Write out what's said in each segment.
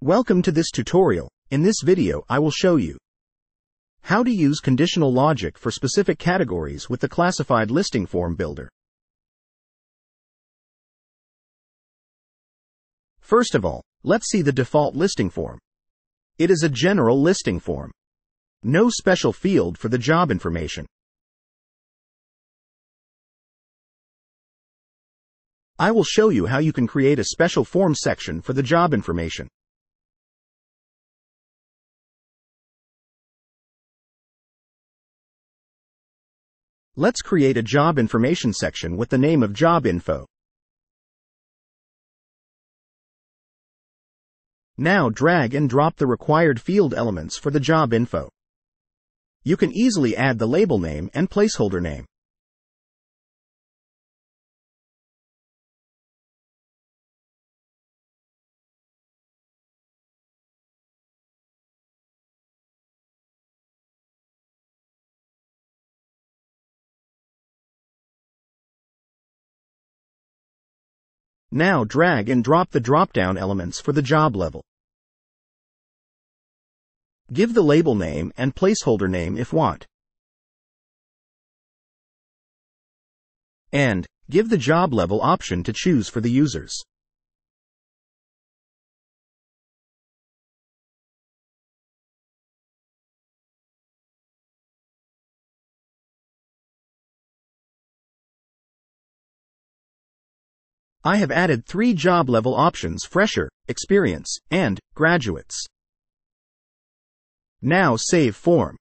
Welcome to this tutorial. In this video, I will show you how to use conditional logic for specific categories with the classified listing form builder. First of all, let's see the default listing form. It is a general listing form. No special field for the job information. I will show you how you can create a special form section for the job information. Let's create a job information section with the name of job info. Now drag and drop the required field elements for the job info. You can easily add the label name and placeholder name. Now drag and drop the drop-down elements for the job level. Give the label name and placeholder name if want. And, give the job level option to choose for the users. I have added three job level options fresher, experience, and graduates. Now save form.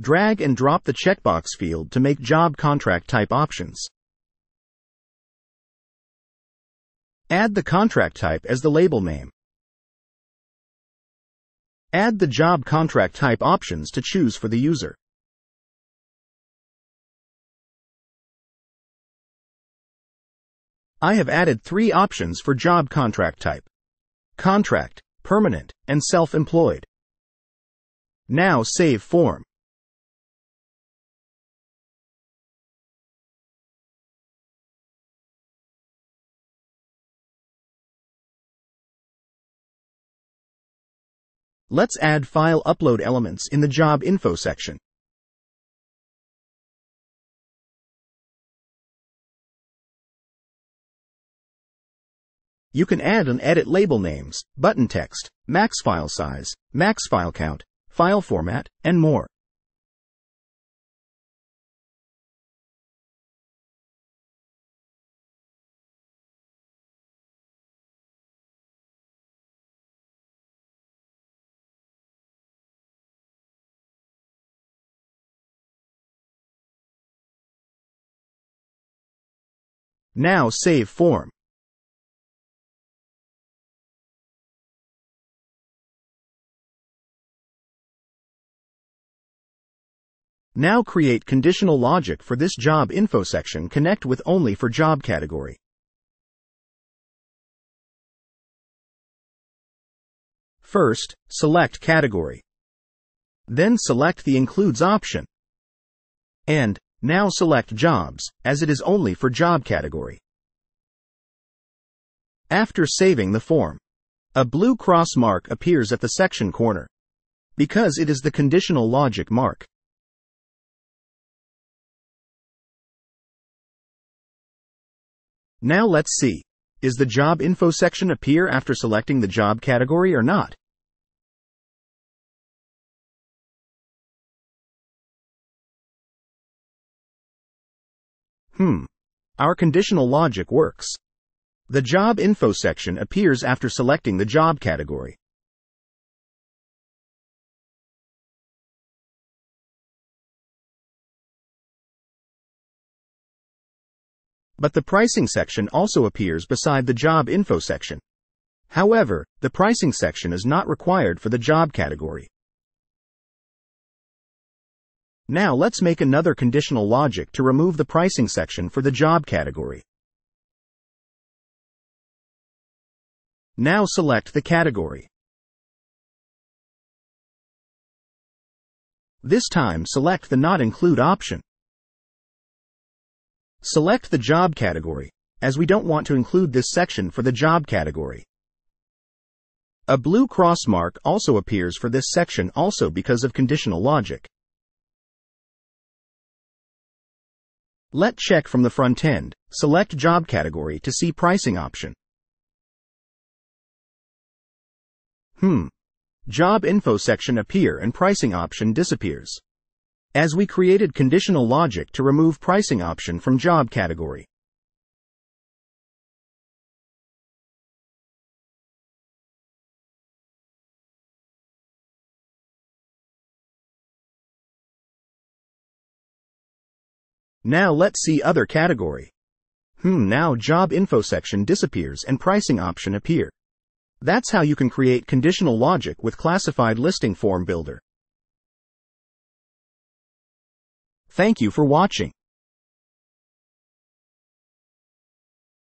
Drag and drop the checkbox field to make job contract type options. Add the contract type as the label name. Add the job contract type options to choose for the user. I have added three options for job contract type. Contract, permanent, and self-employed. Now save form. Let's add file upload elements in the job info section. You can add and edit label names, button text, max file size, max file count, file format, and more. Now save form. Now create conditional logic for this job info section connect with only for job category. First, select category. Then select the includes option. And, now select jobs, as it is only for job category. After saving the form, a blue cross mark appears at the section corner. Because it is the conditional logic mark. Now let's see. Is the job info section appear after selecting the job category or not? Hmm. Our conditional logic works. The job info section appears after selecting the job category. But the pricing section also appears beside the job info section. However, the pricing section is not required for the job category. Now let's make another conditional logic to remove the pricing section for the job category. Now select the category. This time select the Not Include option. Select the job category, as we don't want to include this section for the job category. A blue cross mark also appears for this section also because of conditional logic. Let check from the front end, select job category to see pricing option. Hmm. Job info section appear and pricing option disappears. As we created conditional logic to remove pricing option from job category. Now let's see other category. Hmm, now job info section disappears and pricing option appear. That's how you can create conditional logic with classified listing form builder. Thank you for watching.